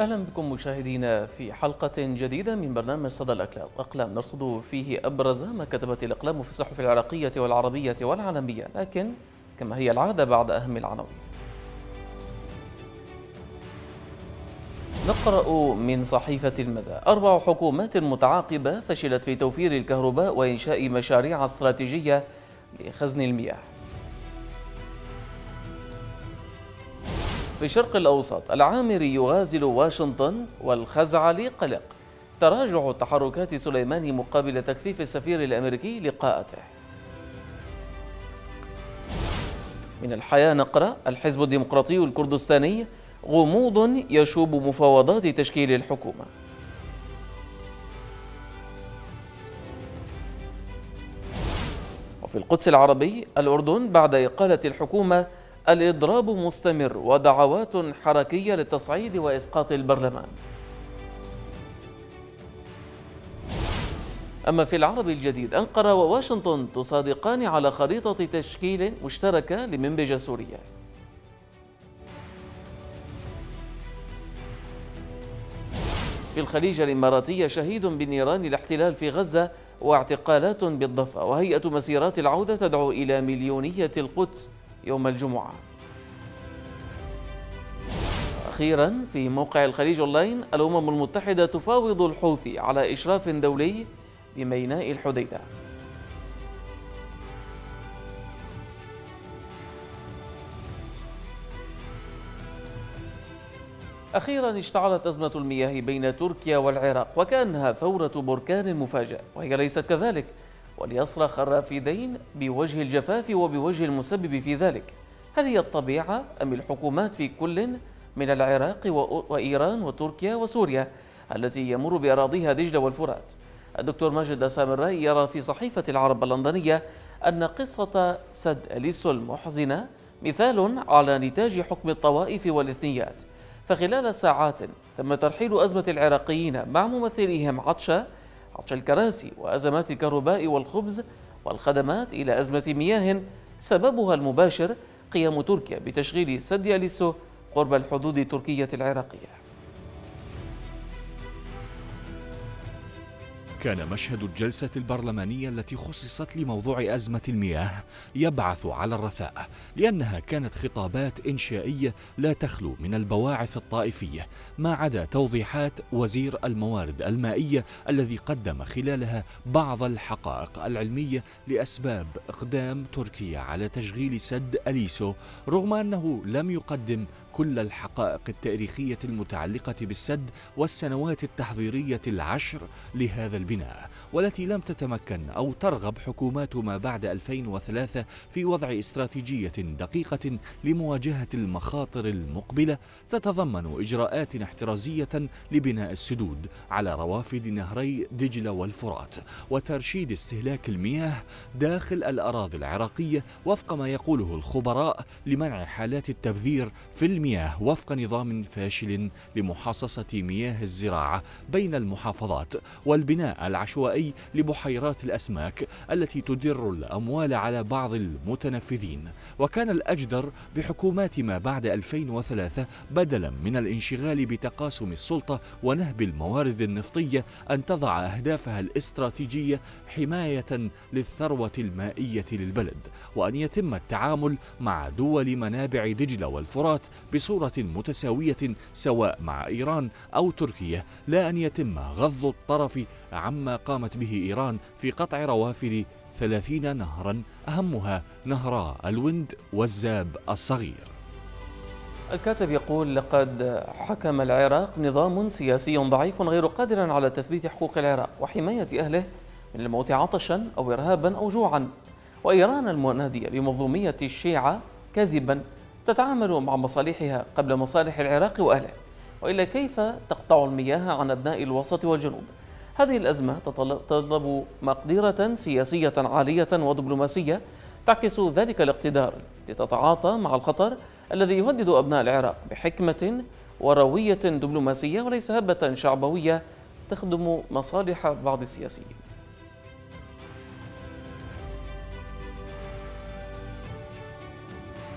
أهلا بكم مشاهدينا في حلقة جديدة من برنامج صدى الأقلام. نرصد فيه أبرز ما كتبت الأقلام في الصحف العراقية والعربية والعالمية لكن كما هي العادة بعد أهم العناوين. نقرأ من صحيفة المدى. أربع حكومات متعاقبة فشلت في توفير الكهرباء وإنشاء مشاريع استراتيجية لخزن المياه. في الشرق الأوسط العامري يغازل واشنطن والخزعلي قلق تراجع تحركات سليماني مقابل تكثيف السفير الأمريكي لقاءته. من الحياة نقرأ الحزب الديمقراطي الكردستاني غموض يشوب مفاوضات تشكيل الحكومة. وفي القدس العربي الأردن بعد إقالة الحكومة الإضراب مستمر ودعوات حركية للتصعيد وإسقاط البرلمان. أما في العرب الجديد أنقرة وواشنطن تصادقان على خريطة تشكيل مشتركة لمنبج سوريا. في الخليج الإماراتي شهيد بنيران الاحتلال في غزة واعتقالات بالضفة وهيئة مسيرات العودة تدعو إلى مليونية القدس يوم الجمعة. أخيرا في موقع الخليج أونلاين الأمم المتحدة تفاوض الحوثي على إشراف دولي بميناء الحديدة. أخيرا اشتعلت أزمة المياه بين تركيا والعراق وكأنها ثورة بركان مفاجئ وهي ليست كذلك. وليصرخ الرافدين بوجه الجفاف وبوجه المسبب في ذلك. هل هي الطبيعة أم الحكومات في كل من العراق وإيران وتركيا وسوريا التي يمر بأراضيها دجلة والفرات؟ الدكتور ماجد سامراي يرى في صحيفة العرب اللندنية أن قصة سد أليسو المحزنة مثال على نتاج حكم الطوائف والإثنيات. فخلال ساعات تم ترحيل أزمة العراقيين مع ممثليهم عطشة عطش الكراسي وأزمات الكهرباء والخبز والخدمات إلى أزمة مياه سببها المباشر قيام تركيا بتشغيل سد أليسو قرب الحدود التركية العراقية. كان مشهد الجلسة البرلمانية التي خصصت لموضوع أزمة المياه يبعث على الرثاء لأنها كانت خطابات إنشائية لا تخلو من البواعث الطائفية ما عدا توضيحات وزير الموارد المائية الذي قدم خلالها بعض الحقائق العلمية لأسباب إقدام تركيا على تشغيل سد أليسو رغم أنه لم يقدم كل الحقائق التاريخية المتعلقة بالسد والسنوات التحضيرية العشر لهذا البناء والتي لم تتمكن أو ترغب حكومات ما بعد 2003 في وضع استراتيجية دقيقة لمواجهة المخاطر المقبلة تتضمن إجراءات احترازية لبناء السدود على روافد نهري دجلة والفرات وترشيد استهلاك المياه داخل الأراضي العراقية وفق ما يقوله الخبراء لمنع حالات التبذير في المياه وفق نظام فاشل لمحاصصة مياه الزراعة بين المحافظات والبناء العشوائي لبحيرات الأسماك التي تدر الأموال على بعض المتنفذين. وكان الأجدر بحكومات ما بعد 2003 بدلا من الانشغال بتقاسم السلطة ونهب الموارد النفطية أن تضع أهدافها الاستراتيجية حماية للثروة المائية للبلد وأن يتم التعامل مع دول منابع دجلة والفرات بصورة متساوية سواء مع إيران أو تركيا لا أن يتم غض الطرف عما قامت به إيران في قطع روافد ثلاثين نهرا أهمها نهرا الوند والزاب الصغير. الكاتب يقول لقد حكم العراق نظام سياسي ضعيف غير قادر على تثبيت حقوق العراق وحماية أهله من الموت عطشا أو إرهابا أو جوعا. وإيران المنادية بمظلومية الشيعة كذبا تتعامل مع مصالحها قبل مصالح العراق وأهله. وإلا كيف تقطع المياه عن أبناء الوسط والجنوب؟ هذه الأزمة تتطلب مقدرة سياسية عالية ودبلوماسية تعكس ذلك الاقتدار لتتعاطى مع الخطر الذي يهدد أبناء العراق بحكمة وروية دبلوماسية وليس هبة شعبوية تخدم مصالح بعض السياسيين.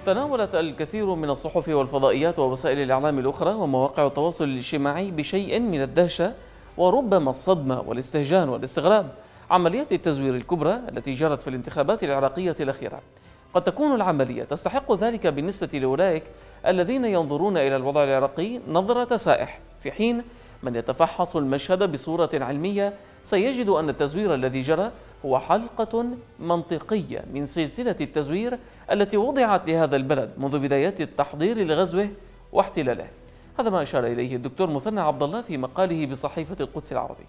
تناولت الكثير من الصحف والفضائيات ووسائل الإعلام الأخرى ومواقع التواصل الاجتماعي بشيء من الدهشة وربما الصدمة والاستهجان والاستغراب. عمليات التزوير الكبرى التي جرت في الانتخابات العراقية الأخيرة. قد تكون العملية تستحق ذلك بالنسبة لأولئك الذين ينظرون إلى الوضع العراقي نظرة سائح. في حين من يتفحص المشهد بصورة علمية سيجد أن التزوير الذي جرى هو حلقة منطقية من سلسلة التزوير التي وضعت لهذا البلد منذ بدايات التحضير لغزوه واحتلاله. هذا ما أشار إليه الدكتور مثنى عبد الله في مقاله بصحيفة القدس العربي.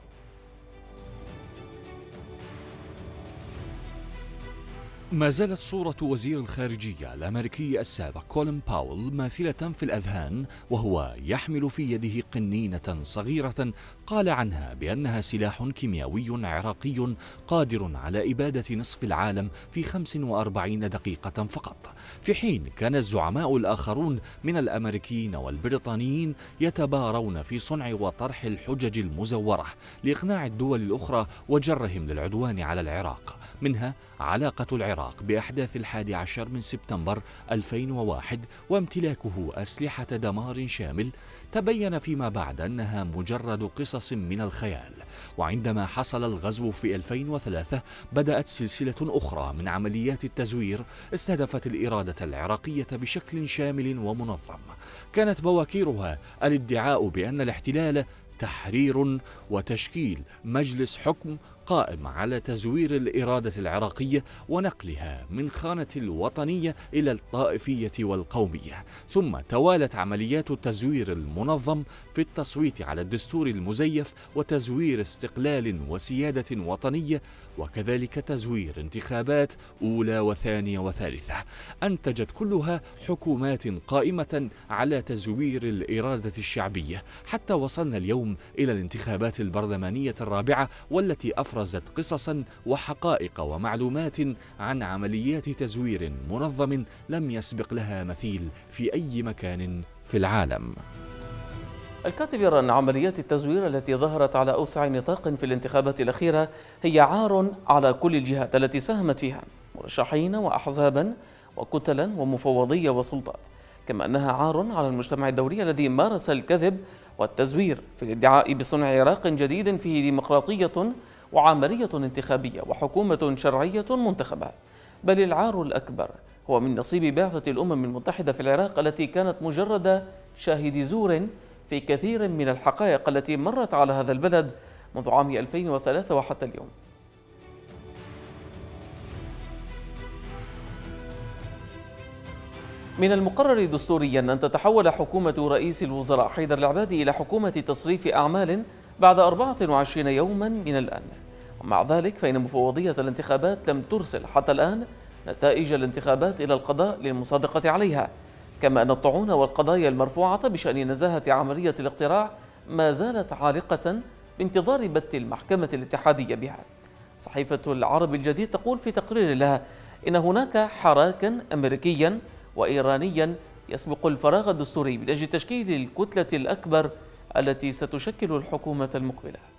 ما زالت صورة وزير الخارجية الأمريكي السابق كولين باول ماثلة في الأذهان وهو يحمل في يده قنينة صغيرة قال عنها بأنها سلاح كيميائي عراقي قادر على إبادة نصف العالم في 45 دقيقة فقط. في حين كان الزعماء الآخرون من الأمريكيين والبريطانيين يتبارون في صنع وطرح الحجج المزورة لإقناع الدول الأخرى وجرهم للعدوان على العراق. منها علاقة العراق بأحداث الحادي عشر من سبتمبر 2001 وامتلاكه أسلحة دمار شامل تبين فيما بعد أنها مجرد قصص من الخيال وعندما حصل الغزو في 2003 بدأت سلسلة أخرى من عمليات التزوير استهدفت الإرادة العراقية بشكل شامل ومنظم. كانت بواكيرها الادعاء بأن الاحتلال تحرير وتشكيل مجلس حكم قائم على تزوير الإرادة العراقية ونقلها من خانة الوطنية إلى الطائفية والقومية. ثم توالت عمليات التزوير المنظم في التصويت على الدستور المزيف وتزوير استقلال وسيادة وطنية وكذلك تزوير انتخابات أولى وثانية وثالثة. أنتجت كلها حكومات قائمة على تزوير الإرادة الشعبية. حتى وصلنا اليوم إلى الانتخابات البرلمانية الرابعة والتي أفرض أفرزت قصصا وحقائق ومعلومات عن عمليات تزوير منظم لم يسبق لها مثيل في أي مكان في العالم. الكاتب يرى أن عمليات التزوير التي ظهرت على أوسع نطاق في الانتخابات الأخيرة هي عار على كل الجهات التي ساهمت فيها مرشحين وأحزابا وكتلا ومفوضية وسلطات. كما أنها عار على المجتمع الدولي الذي مارس الكذب والتزوير في الادعاء بصنع عراق جديد فيه ديمقراطية وعملية انتخابية وحكومة شرعية منتخبة. بل العار الأكبر هو من نصيب بعثة الأمم المتحدة في العراق التي كانت مجرد شاهد زور في كثير من الحقائق التي مرت على هذا البلد منذ عام 2003 وحتى اليوم. من المقرر دستوريا أن تتحول حكومة رئيس الوزراء حيدر العبادي إلى حكومة تصريف أعمال بعد 24 يوما من الآن. ومع ذلك فإن مفوضية الانتخابات لم ترسل حتى الآن نتائج الانتخابات إلى القضاء للمصادقة عليها كما أن الطعون والقضايا المرفوعة بشأن نزاهة عملية الاقتراع ما زالت عالقة بانتظار بت المحكمة الاتحادية بها. صحيفة العرب الجديد تقول في تقرير لها إن هناك حراكا أمريكيا وإيرانيا يسبق الفراغ الدستوري من أجل تشكيل الكتلة الأكبر التي ستشكل الحكومة المقبلة.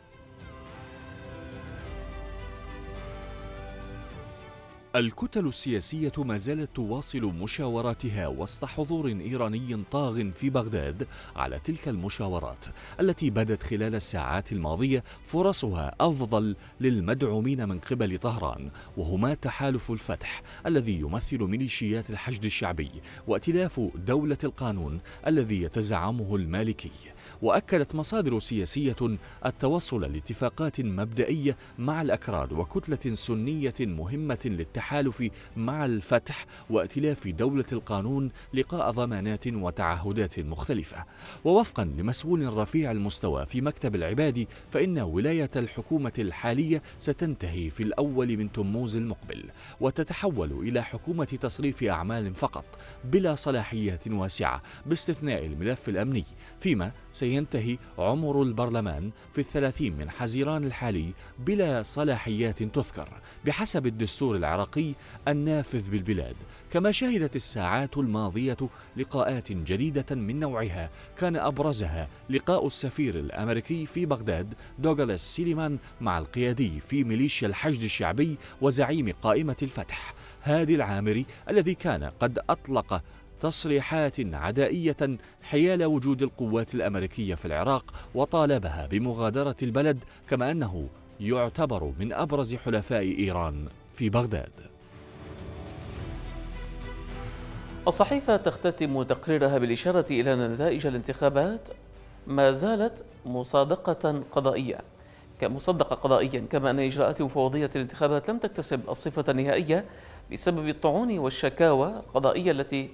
الكتل السياسية ما زالت تواصل مشاوراتها وسط حضور إيراني طاغ في بغداد على تلك المشاورات التي بدت خلال الساعات الماضية فرصها أفضل للمدعومين من قبل طهران وهما تحالف الفتح الذي يمثل ميليشيات الحشد الشعبي وائتلاف دولة القانون الذي يتزعمه المالكي. وأكدت مصادر سياسية التوصل لاتفاقات مبدئية مع الأكراد وكتلة سنية مهمة للتحالف مع الفتح وائتلاف دولة القانون لقاء ضمانات وتعهدات مختلفة. ووفقا لمسؤول رفيع المستوى في مكتب العبادي فإن ولاية الحكومة الحالية ستنتهي في الأول من تموز المقبل وتتحول إلى حكومة تصريف أعمال فقط بلا صلاحيات واسعة باستثناء الملف الأمني. فيما سينتهي عمر البرلمان في الثلاثين من حزيران الحالي بلا صلاحيات تذكر بحسب الدستور العراقي النافذ بالبلاد كما شهدت الساعات الماضية لقاءات جديدة من نوعها كان أبرزها لقاء السفير الأمريكي في بغداد دوغلاس سيليمان مع القيادي في ميليشيا الحشد الشعبي وزعيم قائمة الفتح هادي العامري الذي كان قد أطلق تصريحات عدائية حيال وجود القوات الأمريكية في العراق وطالبها بمغادرة البلد كما أنه يعتبر من أبرز حلفاء إيران في بغداد. الصحيفة تختتم تقريرها بالإشارة إلى أن نتائج الانتخابات ما زالت مصادقة قضائية. كمصدقة قضائيا كما أن إجراءات مفوضية الانتخابات لم تكتسب الصفة النهائية بسبب الطعون والشكاوى القضائية التي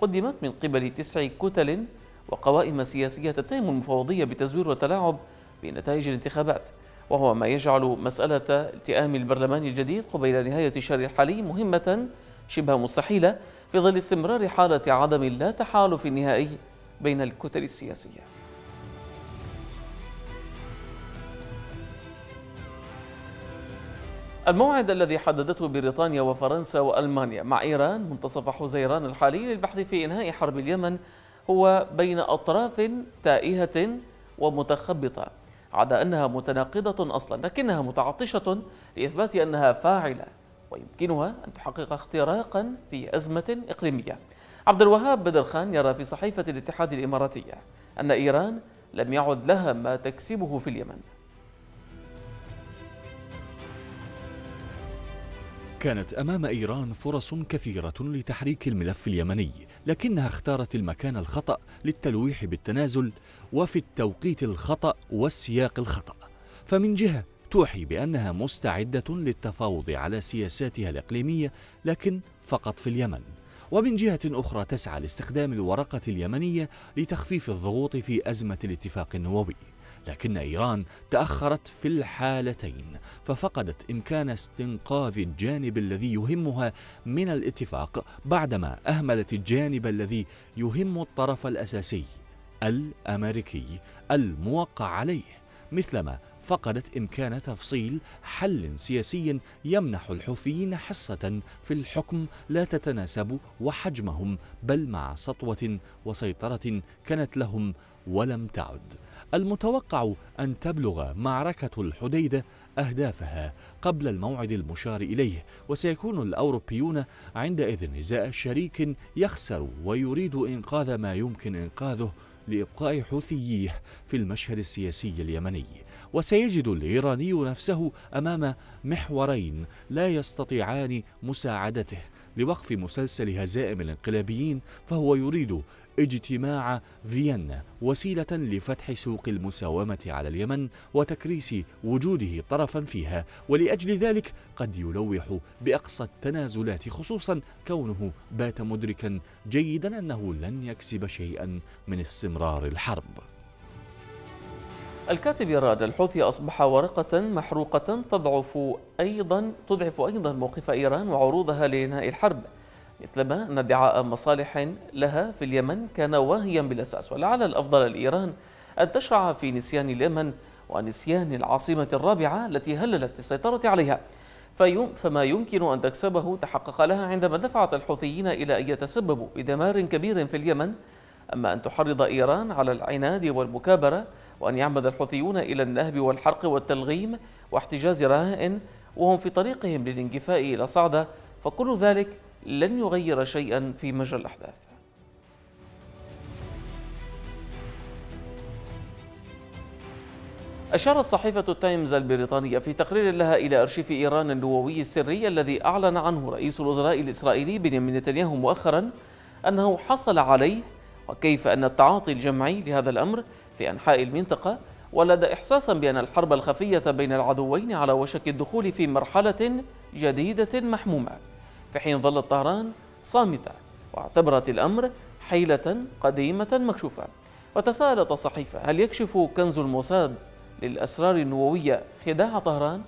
قدمت من قبل تسع كتل وقوائم سياسية تتهم المفوضية بتزوير وتلاعب بنتائج الانتخابات وهو ما يجعل مسألة التئام البرلمان الجديد قبيل نهاية الشهر الحالي مهمة شبه مستحيلة في ظل استمرار حالة عدم لا تحالف نهائي بين الكتل السياسية. الموعد الذي حددته بريطانيا وفرنسا وألمانيا مع إيران منتصف حزيران الحالي للبحث في إنهاء حرب اليمن هو بين أطراف تائهة ومتخبطة. عدا أنها متناقضة أصلا لكنها متعطشة لإثبات أنها فاعلة ويمكنها أن تحقق اختراقا في أزمة إقليمية. عبد الوهاب بدر خان يرى في صحيفة الاتحاد الإماراتية أن إيران لم يعد لها ما تكسبه في اليمن. كانت أمام إيران فرص كثيرة لتحريك الملف اليمني لكنها اختارت المكان الخطأ للتلويح بالتنازل وفي التوقيت الخطأ والسياق الخطأ. فمن جهة توحي بأنها مستعدة للتفاوض على سياساتها الإقليمية لكن فقط في اليمن. ومن جهة أخرى تسعى لاستخدام الورقة اليمنية لتخفيف الضغوط في أزمة الاتفاق النووي. لكن إيران تأخرت في الحالتين ففقدت إمكان استنقاذ الجانب الذي يهمها من الاتفاق بعدما أهملت الجانب الذي يهم الطرف الأساسي الأمريكي الموقع عليه. مثلما فقدت إمكان تفصيل حل سياسي يمنح الحوثيين حصة في الحكم لا تتناسب وحجمهم بل مع سطوة وسيطرة كانت لهم ولم تعد. المتوقع أن تبلغ معركة الحديدة أهدافها قبل الموعد المشار إليه وسيكون الأوروبيون عندئذ إزاء شريك يخسر ويريد إنقاذ ما يمكن إنقاذه لإبقاء حوثييه في المشهد السياسي اليمني. وسيجد الإيراني نفسه أمام محورين لا يستطيعان مساعدته. لوقف مسلسل هزائم الانقلابيين فهو يريد اجتماع فيينا وسيلة لفتح سوق المساومة على اليمن وتكريس وجوده طرفا فيها. ولأجل ذلك قد يلوح بأقصى التنازلات خصوصا كونه بات مدركا جيدا أنه لن يكسب شيئا من استمرار الحرب. الكاتب أن الحوثي أصبح ورقة محروقة تضعف أيضا تضعف أيضا موقف إيران وعروضها لإنهاء الحرب مثلما أن ادعاء مصالح لها في اليمن كان واهيا بالأساس. ولعل الأفضل لإيران أن تشرع في نسيان اليمن ونسيان العاصمة الرابعة التي هللت للسيطرة عليها. فما يمكن أن تكسبه تحقق لها عندما دفعت الحوثيين إلى أن يتسببوا بدمار كبير في اليمن أما أن تحرض إيران على العناد والمكابرة وأن يعمد الحوثيون إلى النهب والحرق والتلغيم واحتجاز رهائن وهم في طريقهم للانجفاء إلى صعدة فكل ذلك لن يغير شيئا في مجرى الأحداث. أشارت صحيفة التايمز البريطانية في تقرير لها إلى أرشيف إيران النووي السري الذي أعلن عنه رئيس الوزراء الإسرائيلي بنيامين نتنياهو مؤخرا أنه حصل عليه وكيف أن التعاطي الجمعي لهذا الأمر في أنحاء المنطقة ولد إحساسا بأن الحرب الخفية بين العدوين على وشك الدخول في مرحلة جديدة محمومة في حين ظلت طهران صامتة واعتبرت الأمر حيلة قديمة مكشوفة وتساءلت الصحيفة هل يكشف كنز الموساد للأسرار النووية خداع طهران؟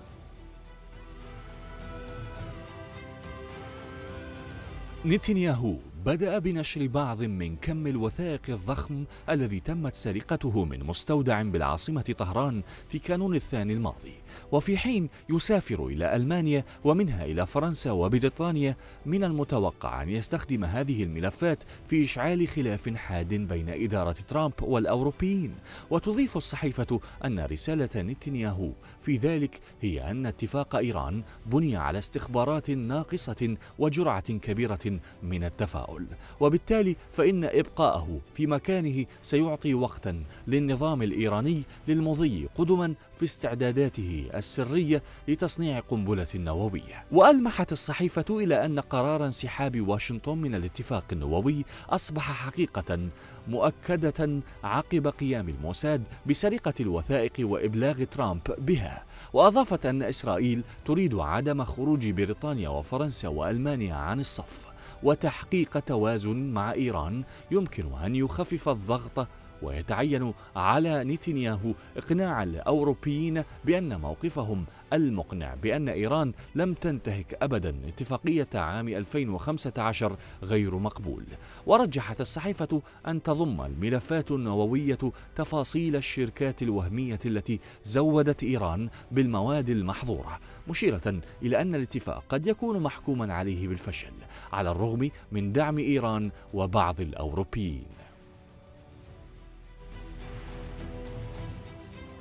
نتنياهو بدأ بنشر بعض من كم الوثائق الضخم الذي تمت سرقته من مستودع بالعاصمة طهران في كانون الثاني الماضي. وفي حين يسافر إلى ألمانيا ومنها إلى فرنسا وبريطانيا من المتوقع أن يستخدم هذه الملفات في إشعال خلاف حاد بين إدارة ترامب والأوروبيين. وتضيف الصحيفة أن رسالة نتنياهو في ذلك هي أن اتفاق إيران بني على استخبارات ناقصة وجرعة كبيرة من التفاؤل. وبالتالي فإن إبقاءه في مكانه سيعطي وقتا للنظام الإيراني للمضي قدما في استعداداته السرية لتصنيع قنبلة نووية. وألمحت الصحيفة إلى أن قرار انسحاب واشنطن من الاتفاق النووي أصبح حقيقة مؤكدة عقب قيام الموساد بسرقة الوثائق وإبلاغ ترامب بها. وأضافت أن إسرائيل تريد عدم خروج بريطانيا وفرنسا وألمانيا عن الصف. وتحقيق توازن مع إيران يمكن أن يخفف الضغط ويتعين على نتنياهو إقناع الأوروبيين بأن موقفهم المقنع بأن إيران لم تنتهك أبدا اتفاقية عام 2015 غير مقبول. ورجحت الصحيفة أن تضم الملفات النووية تفاصيل الشركات الوهمية التي زودت إيران بالمواد المحظورة مشيرة إلى أن الاتفاق قد يكون محكوما عليه بالفشل على الرغم من دعم إيران وبعض الأوروبيين.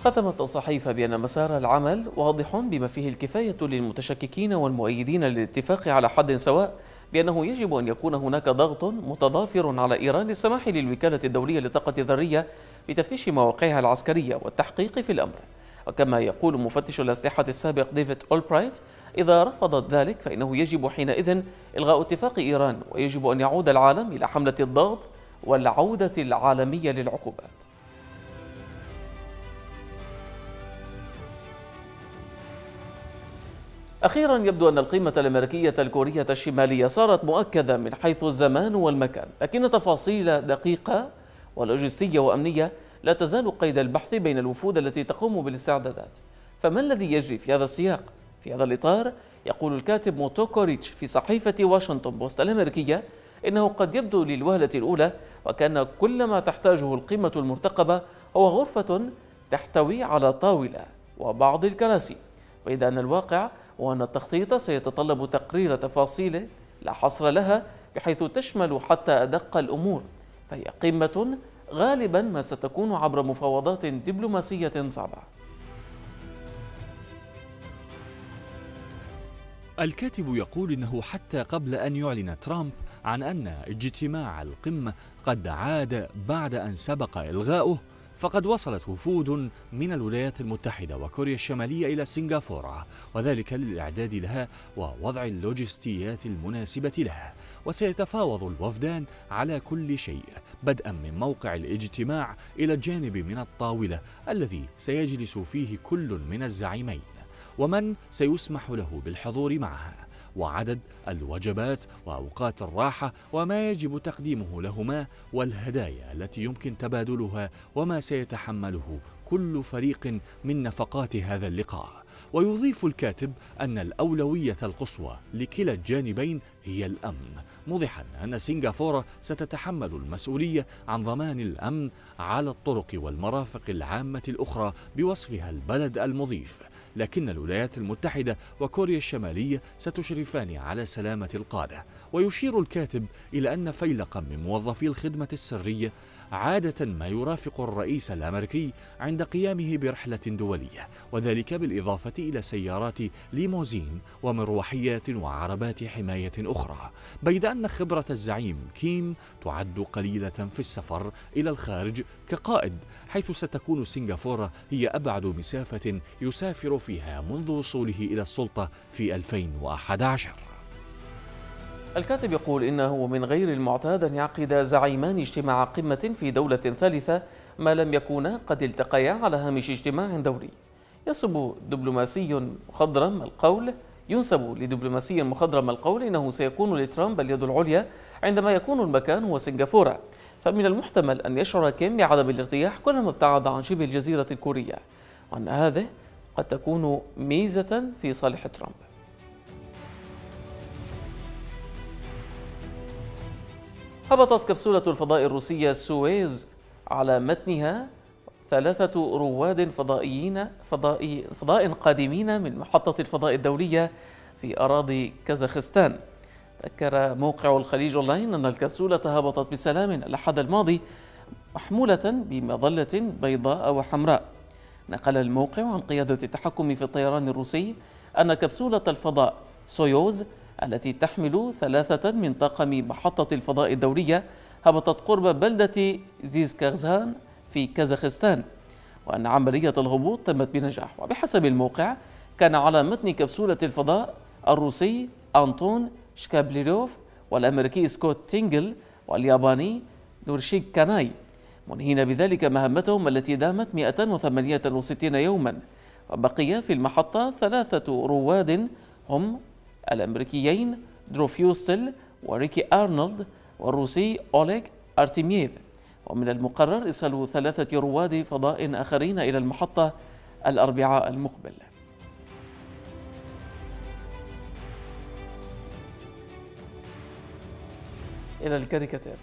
ختمت الصحيفة بأن مسار العمل واضح بما فيه الكفاية للمتشككين والمؤيدين للاتفاق على حد سواء بأنه يجب أن يكون هناك ضغط متضافر على إيران للسماح للوكالة الدولية للطاقة الذرية بتفتيش مواقعها العسكرية والتحقيق في الأمر. وكما يقول مفتش الأسلحة السابق ديفيد أولبرايت إذا رفضت ذلك فإنه يجب حينئذ إلغاء اتفاق إيران ويجب أن يعود العالم إلى حملة الضغط والعودة العالمية للعقوبات. أخيرا يبدو أن القمة الأمريكية الكورية الشمالية صارت مؤكدة من حيث الزمان والمكان لكن تفاصيل دقيقة ولوجستية وأمنية لا تزال قيد البحث بين الوفود التي تقوم بالاستعدادات فما الذي يجري في هذا السياق؟ في هذا الإطار يقول الكاتب موتوكو ريتش في صحيفة واشنطن بوست الأمريكية إنه قد يبدو للوهلة الأولى وكأن كل ما تحتاجه القمة المرتقبة هو غرفة تحتوي على طاولة وبعض الكراسي بيد أن الواقع وأن التخطيط سيتطلب تقرير تفاصيل لا حصر لها بحيث تشمل حتى أدق الأمور. فهي قمة غالبا ما ستكون عبر مفاوضات دبلوماسية صعبة. الكاتب يقول إنه حتى قبل أن يعلن ترامب عن أن اجتماع القمة قد عاد بعد أن سبق إلغاؤه فقد وصلت وفود من الولايات المتحدة وكوريا الشمالية إلى سنغافورة وذلك للإعداد لها ووضع اللوجستيات المناسبة لها. وسيتفاوض الوفدان على كل شيء بدءا من موقع الاجتماع إلى الجانب من الطاولة الذي سيجلس فيه كل من الزعيمين. ومن سيسمح له بالحضور معها؟ وعدد الوجبات وأوقات الراحة وما يجب تقديمه لهما والهدايا التي يمكن تبادلها وما سيتحمله كل فريق من نفقات هذا اللقاء. ويضيف الكاتب أن الأولوية القصوى لكلا الجانبين هي الأمن. موضحا أن سنغافورة ستتحمل المسؤولية عن ضمان الأمن على الطرق والمرافق العامة الأخرى بوصفها البلد المضيف. لكن الولايات المتحدة وكوريا الشمالية ستشرفان على سلامة القادة. ويشير الكاتب إلى أن فيلقا من موظفي الخدمة السرية عادة ما يرافق الرئيس الأمريكي عند قيامه برحلة دولية وذلك بالإضافة إلى سيارات ليموزين ومروحيات وعربات حماية أخرى. بيد أن خبرة الزعيم كيم تعد قليلة في السفر إلى الخارج كقائد حيث ستكون سنغافورة هي أبعد مسافة يسافر فيها منذ وصوله إلى السلطة في 2011 الكاتب يقول إنه من غير المعتاد أن يعقد زعيمان اجتماع قمة في دولة ثالثة ما لم يكونا قد التقيا على هامش اجتماع دولي ينسب دبلوماسي مخضرم القول ينسب لدبلوماسي مخضرم القول إنه سيكون لترامب اليد العليا عندما يكون المكان هو سنغافورة. فمن المحتمل أن يشعر كيم بعدم الارتياح كلما ابتعد عن شبه الجزيرة الكورية. وأن هذه قد تكون ميزة في صالح ترامب. هبطت كبسولة الفضاء الروسية سويوز على متنها ثلاثة رواد فضائيين فضائي فضاء قادمين من محطة الفضاء الدولية في أراضي كازاخستان. ذكر موقع الخليج أونلاين أن الكبسولة هبطت بسلام الأحد الماضي محمولة بمظلة بيضاء وحمراء. نقل الموقع عن قيادة التحكم في الطيران الروسي أن كبسولة الفضاء سويوز التي تحمل ثلاثة من طاقم محطة الفضاء الدولية هبطت قرب بلدة زيزكازان في كازاخستان. وأن عملية الهبوط تمت بنجاح وبحسب الموقع كان على متن كبسولة الفضاء الروسي أنطون شكابليروف والأمريكي سكوت تينجل والياباني نورشيك كاناي. منهين بذلك مهمتهم التي دامت 168 يوما وبقي في المحطة ثلاثة رواد هم الأمريكيين درو فيوستل وريكي أرنولد والروسي أوليغ أرتيمييف. ومن المقرر إرسال ثلاثة رواد فضاء آخرين إلى المحطة الأربعاء المقبل. إلى الكاريكاتير.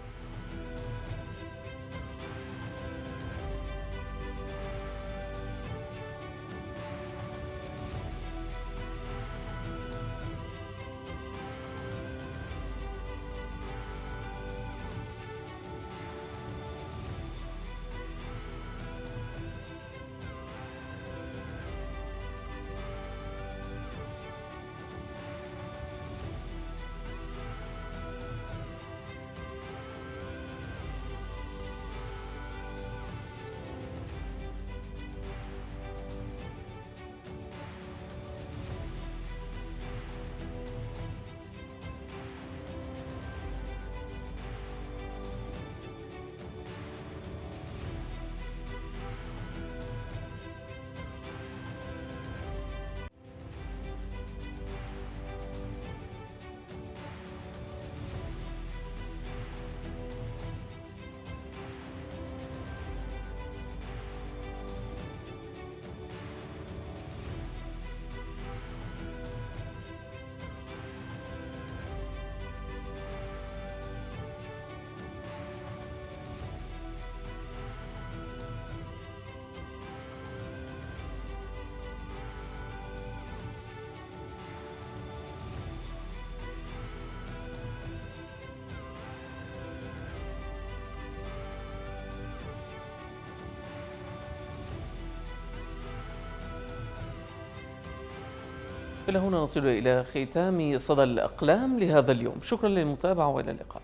إلى هنا نصل إلى ختام صدى الأقلام لهذا اليوم. شكرا للمتابعة وإلى اللقاء.